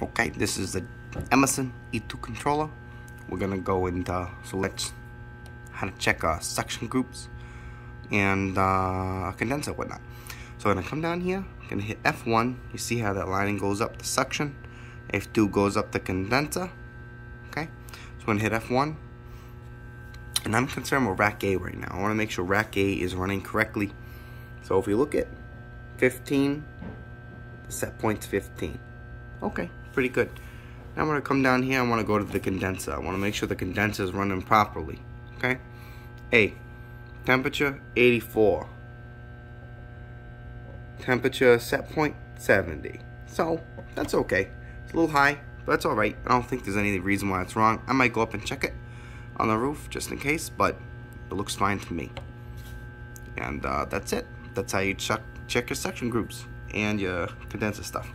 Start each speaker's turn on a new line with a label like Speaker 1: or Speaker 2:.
Speaker 1: Okay, this is the Emerson E2 controller. We're gonna go into select how to check our suction groups and uh, condenser whatnot. So I'm gonna come down here, gonna hit F1. You see how that lining goes up the suction. F2 goes up the condenser. Okay, so I'm gonna hit F1. And I'm concerned with rack A right now. I wanna make sure rack A is running correctly. So if we look at 15, the set point's 15. Okay, pretty good. Now I'm gonna come down here, I wanna go to the condenser. I wanna make sure the condenser is running properly, okay? A, temperature 84. Temperature set point 70. So, that's okay. It's a little high, but that's alright. I don't think there's any reason why it's wrong. I might go up and check it on the roof, just in case, but it looks fine to me. And uh, that's it. That's how you check, check your suction groups and your condenser stuff.